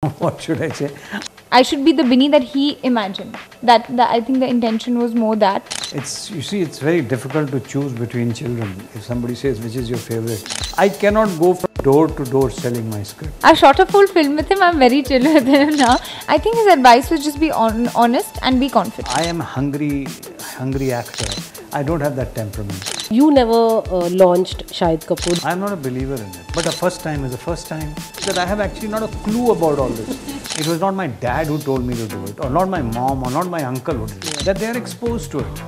what should I say? I should be the Binny that he imagined. That, that I think the intention was more that. It's you see, it's very difficult to choose between children. If somebody says which is your favorite, I cannot go from door to door selling my script. I shot a full film with him. I'm very chill with him now. I think his advice was just be on, honest and be confident. I am a hungry, hungry actor. I don't have that temperament. You never uh, launched Shahid Kapoor. I'm not a believer in it. But the first time is the first time that I have actually not a clue about all this. It was not my dad who told me to do it, or not my mom, or not my uncle who did it. That they are exposed to it.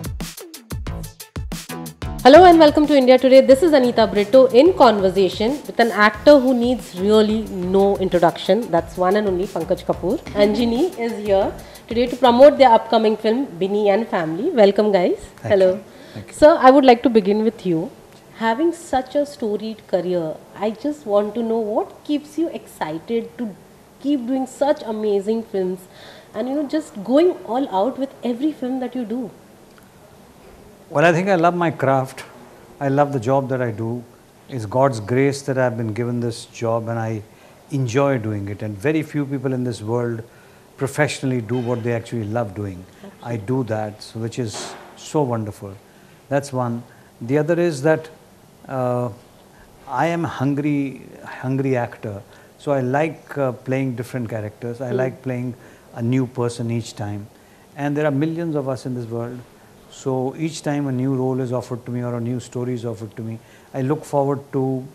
Hello and welcome to India Today. This is Anita Britto in conversation with an actor who needs really no introduction. That's one and only Pankaj Kapoor. Anjini is here today to promote their upcoming film Binny and Family. Welcome, guys. Thank Hello. you. Sir, I would like to begin with you. Having such a storied career, I just want to know what keeps you excited to keep doing such amazing films and you know just going all out with every film that you do. Well, I think I love my craft. I love the job that I do. It's God's grace that I've been given this job and I enjoy doing it. And very few people in this world professionally do what they actually love doing. I do that, which is so wonderful. That's one. The other is that uh, I am a hungry, hungry actor. So I like uh, playing different characters. I like playing a new person each time. And there are millions of us in this world. So each time a new role is offered to me or a new story is offered to me, I look forward to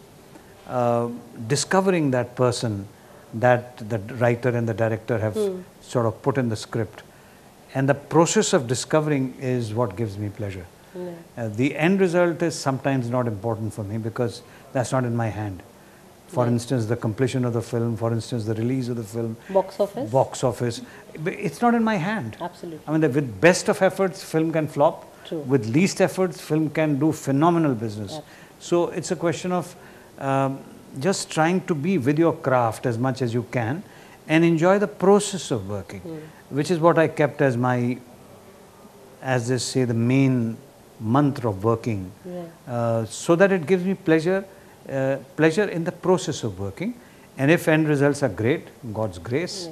uh, discovering that person that the writer and the director have sort of put in the script. And the process of discovering is what gives me pleasure. Uh, the end result is sometimes not important for me because that's not in my hand. For instance, the completion of the film, for instance, the release of the film, Box office? box office, it's not in my hand. Absolutely. I mean, the- with best of efforts, film can flop. True. With least efforts, film can do phenomenal business. So it's a question of um, just trying to be with your craft as much as you can and enjoy the process of working, which is what I kept as my, as they say, the main mantra of working, uh, so that it gives me pleasure, uh, pleasure in the process of working. And if end results are great, God's grace.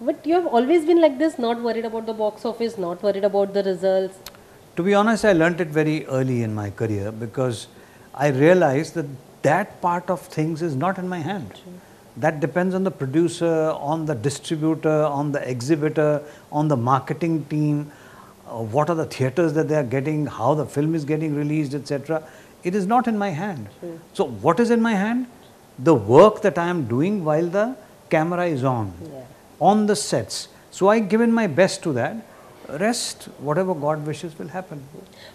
But you have always been like this, not worried about the box office, not worried about the results. To be honest, I learnt it very early in my career because I realized that that part of things is not in my hand. That depends on the producer, on the distributor, on the exhibitor, on the marketing team, uh, what are the theaters that they are getting, how the film is getting released, etc. It is not in my hand. So, what is in my hand? The work that I am doing while the camera is on, on the sets. So, I given my best to that. Rest, whatever God wishes, will happen.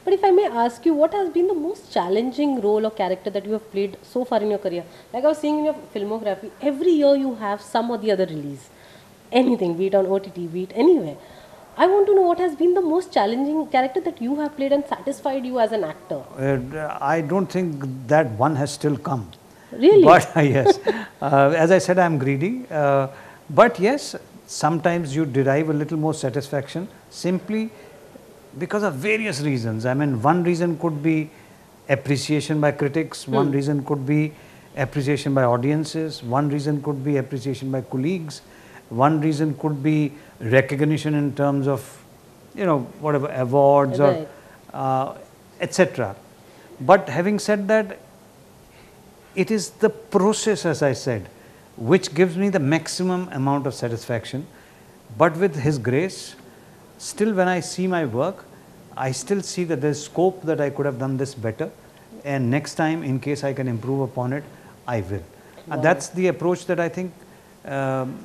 But if I may ask you, what has been the most challenging role or character that you have played so far in your career? Like I was seeing in your filmography, every year you have some or the other release. Anything, be it on OTT, be it anywhere. I want to know what has been the most challenging character that you have played and satisfied you as an actor. Uh, I don't think that one has still come. Really? But yes, uh, as I said, I'm greedy. Uh, but yes, sometimes you derive a little more satisfaction simply because of various reasons. I mean, one reason could be appreciation by critics, one reason could be appreciation by audiences, one reason could be appreciation by colleagues, one reason could be recognition in terms of, you know, whatever awards Right. or uh, etc. But having said that, it is the process, as I said, which gives me the maximum amount of satisfaction. But with His grace, still when I see my work, I still see that there's scope that I could have done this better. And next time, in case I can improve upon it, I will. And that's the approach that I think um,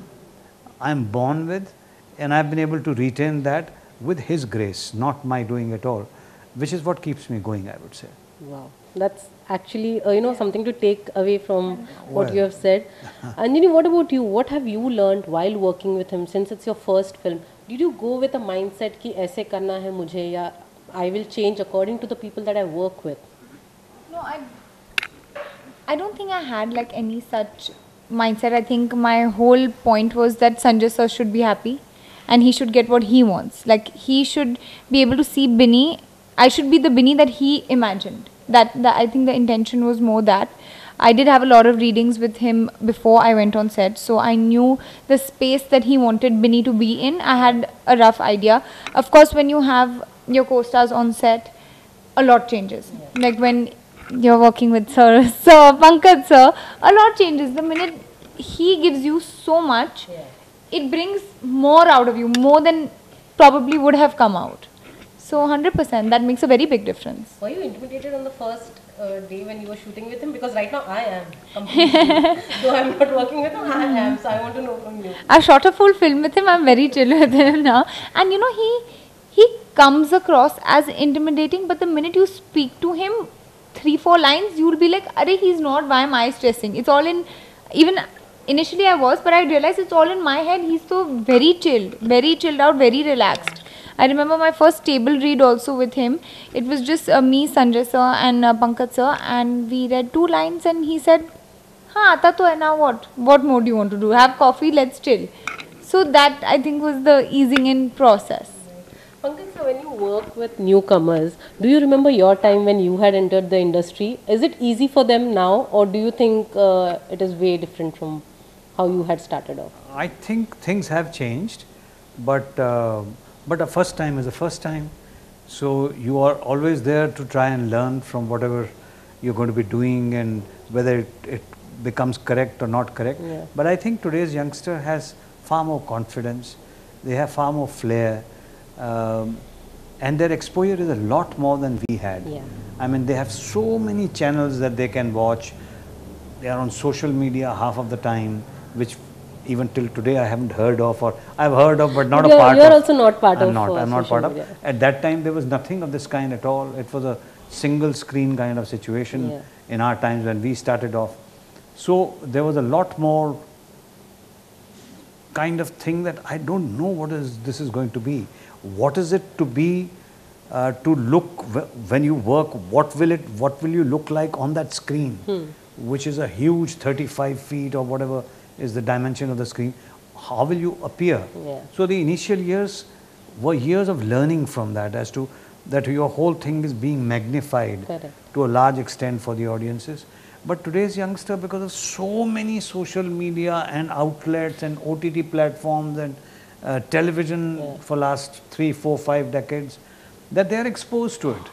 I'm born with and I've been able to retain that with His grace, not my doing at all, which is what keeps me going, I would say. Wow, that's actually uh, you know something to take away from what well. you have said. Anjini, what about you? What have you learned while working with him since it's your first film? Did you go with a mindset ki aise karna hai I will change according to the people that I work with? No, I I don't think I had like any such mindset. I think my whole point was that Sanjay sir should be happy, and he should get what he wants. Like he should be able to see Binny. I should be the Binny that he imagined. That, that I think the intention was more that. I did have a lot of readings with him before I went on set, so I knew the space that he wanted Binny to be in. I had a rough idea. Of course, when you have your co-stars on set, a lot changes. Like when you're working with Sir, Sir Pankaj Sir, a lot changes. The minute he gives you so much, it brings more out of you, more than probably would have come out. So 100%, that makes a very big difference. Were you intimidated on the first uh, day when you were shooting with him? Because right now I am completely. Though I'm not working with him, I am. So I want to know from you. I shot a full film with him. I'm very chill with him now, and you know he he comes across as intimidating. But the minute you speak to him, three four lines, you'll be like, "Arey, he's not. Why am I stressing?" It's all in. Even initially I was, but I realized it's all in my head. He's so very chilled, very chilled out, very relaxed. I remember my first table read also with him. It was just uh, me, Sanjay sir, and uh, Pankaj sir, and we read two lines, and he said, "Ha, aata to hai now what? What more do you want to do? Have coffee, let's chill." So that I think was the easing in process. Pankaj sir, when you work with newcomers, do you remember your time when you had entered the industry? Is it easy for them now, or do you think uh, it is way different from how you had started off? I think things have changed, but uh, but a first time is a first time. So you are always there to try and learn from whatever you're going to be doing and whether it, it becomes correct or not correct. Yeah. But I think today's youngster has far more confidence. They have far more flair, um, and their exposure is a lot more than we had. Yeah. I mean, they have so many channels that they can watch. They are on social media half of the time, which even till today I haven't heard of, or I've heard of, but not You're- a part of you're also not part I'm of, Not, uh, I'm not part media. of. At that time, there was nothing of this kind at all. It was a single screen kind of situation Yeah. in our times when we started off. So there was a lot more kind of thing that I don't know what is this is going to be. What is it to be uh, to look wh- when you work? What will it? What will you look like on that screen, which is a huge 35 feet or whatever is the dimension of the screen? How will you appear? Yeah. So the initial years were years of learning from that as to that your whole thing is being magnified Correct. to a large extent for the audiences. But today's youngster, because of so many social media and outlets and OTT platforms and uh, television for last three, four, five decades, that they are exposed to it.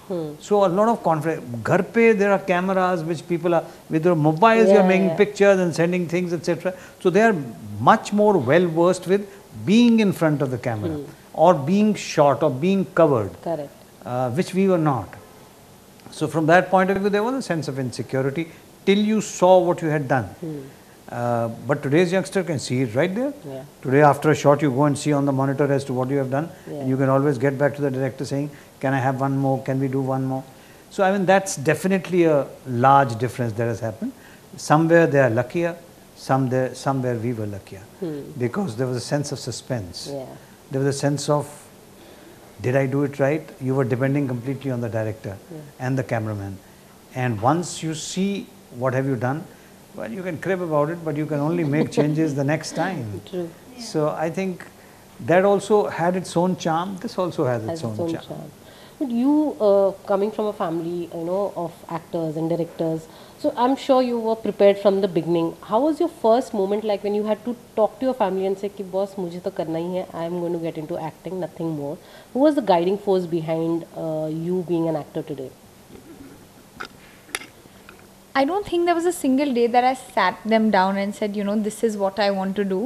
So a lot of conflict. Ghar pe there are cameras which people are with their mobiles. you are making yeah. pictures and sending things, etc. So they are much more well versed with being in front of the camera or being shot or being covered Correct. uh, which we were not. So from that point of view, there was a sense of insecurity till you saw what you had done. Uh, but today's youngster can see it right there. Yeah. Today, after a shot, you go and see on the monitor as to what you have done, Yeah. and you can always get back to the director saying, "Can I have one more? Can we do one more?" So I mean, that's definitely a large difference that has happened. Somewhere they are luckier, some there, somewhere we were luckier, hmm. because there was a sense of suspense. Yeah. There was a sense of did I do it right? You were depending completely on the director and the cameraman. And once you see what have you done, well, you can crib about it, but you can only make changes the next time. True. So I think that also had its own charm. This also has its Has own, its own charm. charm. But you, uh, coming from a family, you know, of actors and directors, so I'm sure you were prepared from the beginning. How was your first moment like when you had to talk to your family and say, "Ki boss, mujhe to karna hi hai. I am going to get into acting, nothing more." Who was the guiding force behind uh, you being an actor today? I don't think there was a single day that I sat them down and said, you know, this is what I want to do.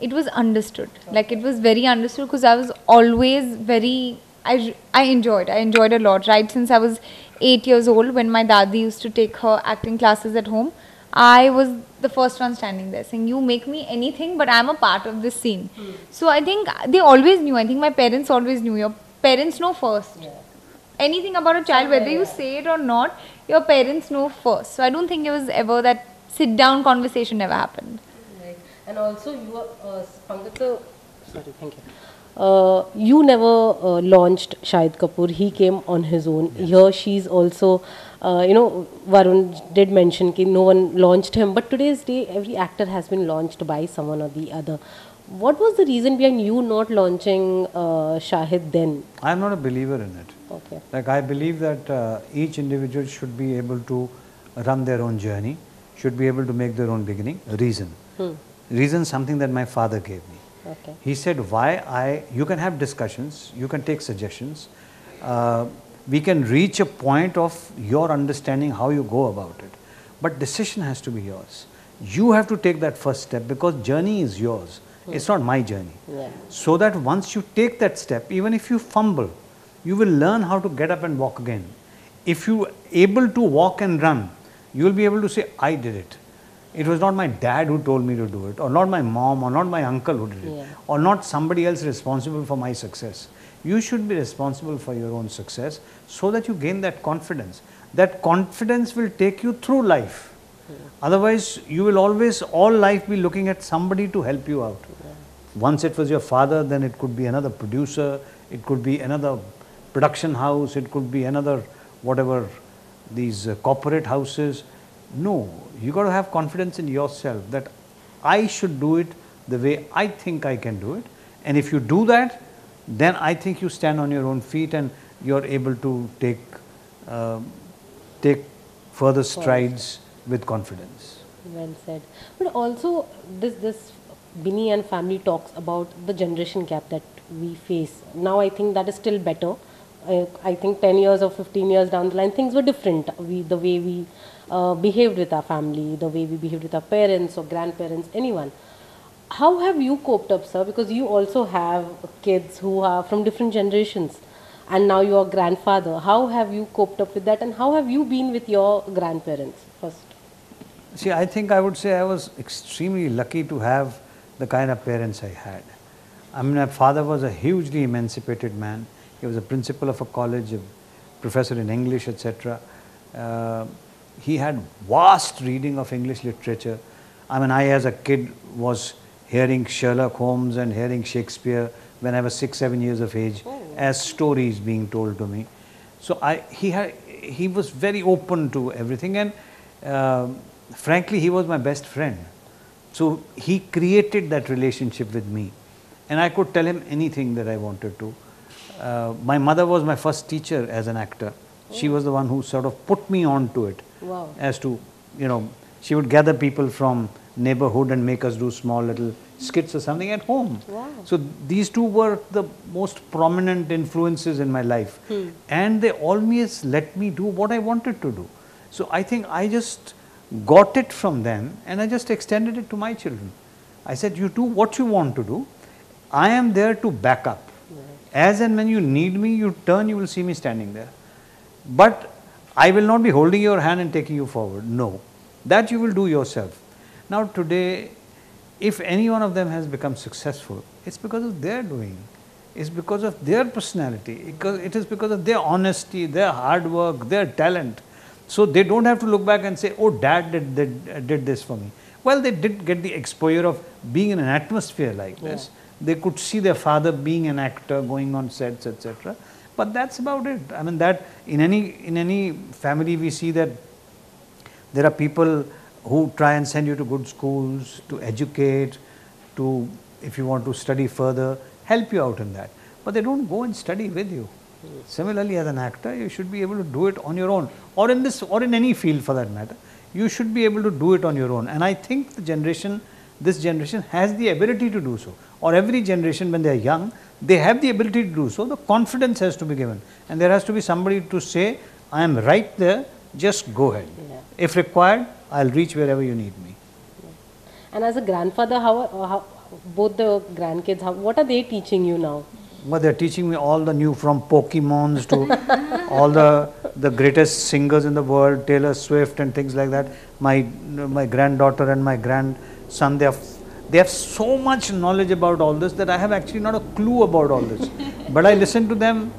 It was understood. Like it was very understood because I was always very I, I enjoyed. I enjoyed a lot. Right since I was eight years old, when my dadi used to take her acting classes at home, I was the first one standing there saying, "You make me anything, but I'm a part of this scene." So I think they always knew. I think my parents always knew. Your parents know first anything about a child, whether you say it or not, your parents know first. So I don't think it was ever that sit down conversation never happened. Right. And also, you are uh, Pankaj, sir- sorry, thank you. Uh, you never uh, launched Shahid Kapoor. He came on his own. Here, she's also, uh, you know, Varun did mention that no one launched him. But today's day, every actor has been launched by someone or the other. What was the reason behind you not launching uh, Shahid then? I'm not a believer in it. Okay. Like I believe that uh, each individual should be able to run their own journey, should be able to make their own beginning. Reason. Hmm. Reason something that my father gave me. Okay. He said, why I, you can have discussions, you can take suggestions. Uh, we can reach a point of your understanding how you go about it. But decision has to be yours. You have to take that first step because journey is yours. It's not my journey. Yeah. So that once you take that step, even if you fumble, you will learn how to get up and walk again. If you able to walk and run, you will be able to say, I did it. It was not my dad who told me to do it, or not my mom, or not my uncle who did it, Yeah. or not somebody else responsible for my success. You should be responsible for your own success so that you gain that confidence. That confidence will take you through life. Otherwise, you will always, all life, be looking at somebody to help you out. Once it was your father, then it could be another producer, it could be another production house, it could be another whatever these uh, corporate houses. No, you got to have confidence in yourself that I should do it the way I think I can do it. And if you do that, then I think you stand on your own feet and you're able to take, um take further strides with confidence. Well said. But also, this this Binny and family talks about the generation gap that we face. Now, I think that is still better. I think 10 years or 15 years down the line, things were different. We, the way we uh, behaved with our family, the way we behaved with our parents or grandparents, anyone. How have you coped up, sir? Because you also have kids who are from different generations, and now you are grandfather. How have you coped up with that, and how have you been with your grandparents first? See, I think I would say I was extremely lucky to have the kind of parents I had. I mean, my father was a hugely emancipated man. He was a principal of a college, a professor in English, etc. Uh, he had vast reading of English literature. I mean, I as a kid was hearing Sherlock Holmes and hearing Shakespeare when I was six, seven years of age as stories being told to me. So I, he, had, he was very open to everything and um frankly, he was my best friend. So he created that relationship with me and I could tell him anything that I wanted to. Uh, my mother was my first teacher as an actor. She was the one who sort of put me on to it Wow. as to, you know, she would gather people from neighborhood and make us do small little skits or something at home. Wow. So these two were the most prominent influences in my life. And they always let me do what I wanted to do. So I think I just got it from them and I just extended it to my children. I said, you do what you want to do. I am there to back up. As and when you need me, you turn, you will see me standing there. But I will not be holding your hand and taking you forward. No. That you will do yourself. Now, today, if any one of them has become successful, it's because of their doing. It's because of their personality. It is because of their honesty, their hard work, their talent. So they don't have to look back and say, oh, dad did, did, did this for me. Well, they did get the exposure of being in an atmosphere like this. They could see their father being an actor, going on sets, etc. But that's about it. I mean, that in any in any family we see that there are people who try and send you to good schools, to educate, to if you want to study further, help you out in that. But they don't go and study with you. Similarly, as an actor, you should be able to do it on your own, or in this, or in any field for that matter. You should be able to do it on your own. And I think the generation, this generation, has the ability to do so. Or every generation, when they are young, they have the ability to do so. The confidence has to be given, and there has to be somebody to say, "I am right there. Just go ahead. Yeah. If required, I'll reach wherever you need me." And as a grandfather, how, uh, how both the grandkids, how, what are they teaching you now? But they're teaching me all the new from Pokemons to all the the greatest singers in the world, Taylor Swift and things like that. My my granddaughter and my grandson, they have they have so much knowledge about all this that I have actually not a clue about all this. but I listen to them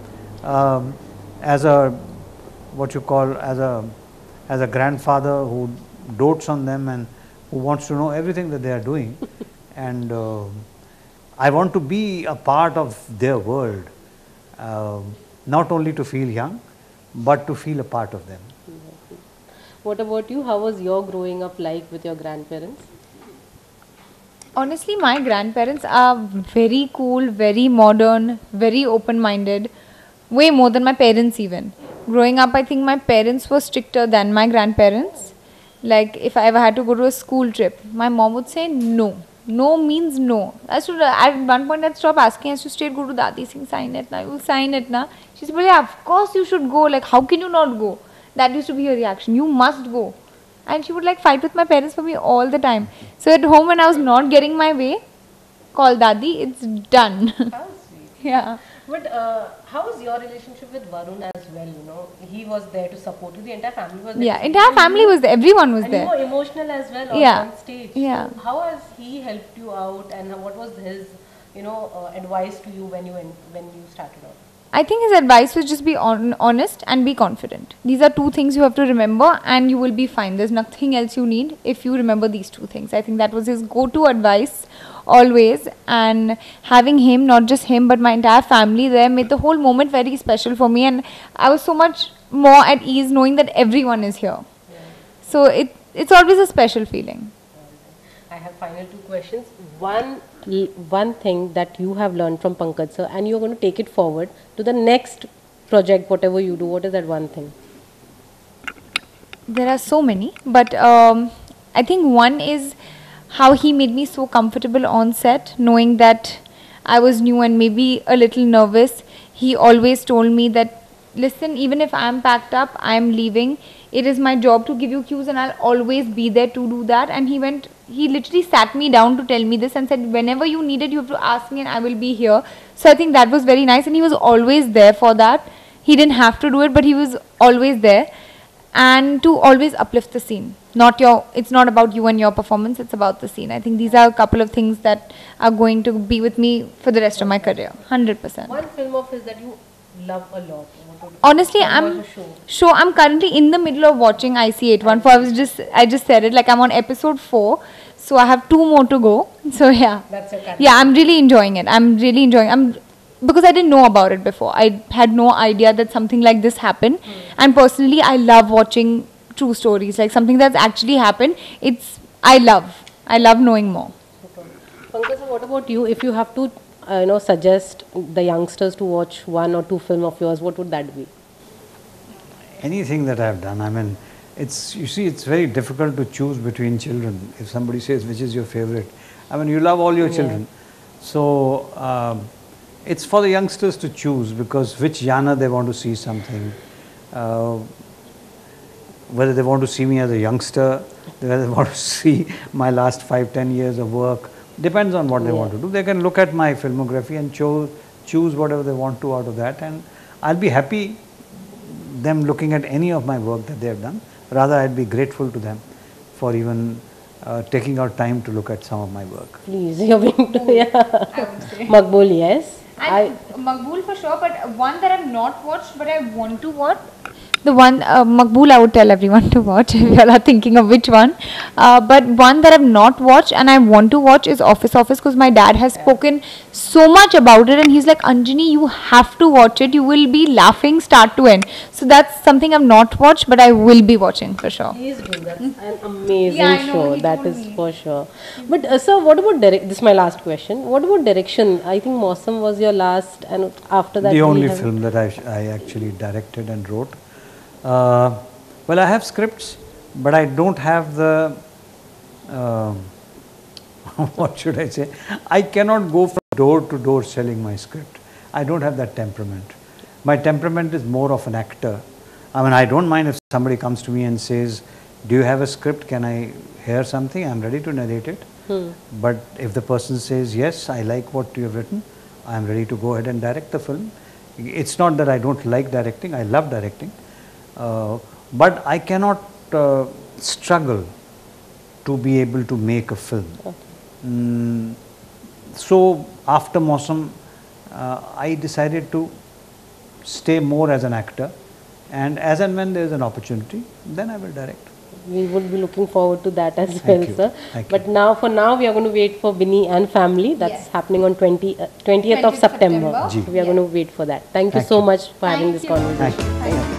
um, as a what you call as a as a grandfather who dotes on them and who wants to know everything that they are doing and uh, I want to be a part of their world, uh, not only to feel young, but to feel a part of them. What about you? How was your growing up like with your grandparents? Honestly, my grandparents are very cool, very modern, very open minded, way more than my parents, even. Growing up, I think my parents were stricter than my grandparents. Like if I ever had to go to a school trip, my mom would say no. No means no. I to, at one point I'd stop asking. I to straight go to Dadi Singh, sign it now. You will sign it now. She said, well, yeah, of course you should go. Like, how can you not go? That used to be her reaction. You must go. And she would like fight with my parents for me all the time. So at home when I was not getting my way, call Dadi, it's done. How sweet. yeah. But uh, how was your relationship with Varun as well? You know, he was there to support you. The entire family was there. Yeah, entire family was there. Everyone was and there. you were emotional as well on, Yeah. stage. Yeah. So how has he helped you out, and what was his, you know, uh, advice to you when you went, when you started out? I think his advice was just be on, honest and be confident. These are two things you have to remember, and you will be fine. There's nothing else you need if you remember these two things. I think that was his go to advice always. And having him, not just him, but my entire family there, made the whole moment very special for me. And I was so much more at ease knowing that everyone is here. So it, it's always a special feeling. I have final two questions. One, one thing that you have learned from Pankaj sir, and you're going to take it forward to the next project, whatever you do. What is that one thing? There are so many, but um, I think one is how he made me so comfortable on set, knowing that I was new and maybe a little nervous. He always told me that, listen, even if I'm packed up, I'm leaving. It is my job to give you cues, and I'll always be there to do that. And he went, he literally sat me down to tell me this and said, whenever you need it, you have to ask me, and I will be here. So I think that was very nice, and he was always there for that. He didn't have to do it, but he was always there and to always uplift the scene not your it's not about you and your performance it's about the scene i think these are a couple of things that are going to be with me for the rest of my career 100% One film of his that you love a lot. Honestly i'm sure i'm currently in the middle of watching ic814 i was just i just said it like i'm on episode 4 so i have two more to go. So yeah. That's current yeah i'm really enjoying it. I'm really enjoying i'm because i didn't know about it before. I had no idea that something like this happened. Hmm. And personally i love watching true stories like something that's actually happened. It's i love i love knowing more. Pankaj, what about you? If you have to, you know, suggest the youngsters to watch one or two film of yours, what would that be? anything that I've done. I mean, it's you see, it's very difficult to choose between children. If somebody says which is your favorite, I mean, you love all your children, so um, it's for the youngsters to choose because which yana they want to see something. Uh, whether they want to see me as a youngster, whether they want to see my last five, ten years of work, depends on what they want to do. They can look at my filmography and cho- choose whatever they want to out of that, and I'll be happy them looking at any of my work that they have done. Rather, I'd be grateful to them for even uh, taking out time to look at some of my work. Please, you're being to, yeah. i would say Maqbool, yes. I, And Maqbool for sure, but one that I've not watched, but I want to watch. The one uh, Maqbool, I would tell everyone to watch if you all are thinking of which one. Uh, but one that I've not watched and I want to watch is Office Office because my dad has spoken so much about it and he's like, Anjini, you have to watch it. You will be laughing start to end. So that's something I've not watched, but I will be watching for sure. Please do. That's an amazing Yeah, show. he That told is me. for sure. But uh, sir, what about direct? This is my last question. What about direction? I think Mausam was your last, and after that, the only film that I, sh- I actually directed and wrote. Uh, well, I have scripts, but I don't have the. um what should I say? I cannot go from door to door selling my script. I don't have that temperament. My temperament is more of an actor. I mean, I don't mind if somebody comes to me and says, Do you have a script? Can I hear something? I'm ready to narrate it. But if the person says, Yes, I like what you have written, I'm ready to go ahead and direct the film. It's not that I don't like directing, I love directing. Uh, but I cannot uh, struggle to be able to make a film. Mm, so after Mausam, uh, I decided to stay more as an actor, and as and when there is an opportunity, then I will direct. We would be looking forward to that as Thank well, you. sir. Thank but you. now, for now, we are going to wait for Binny and family. That's Yes. happening on 20, uh, 20th of September. September. We are going to wait for that. Thank you so you. much for having Thank this you. conversation.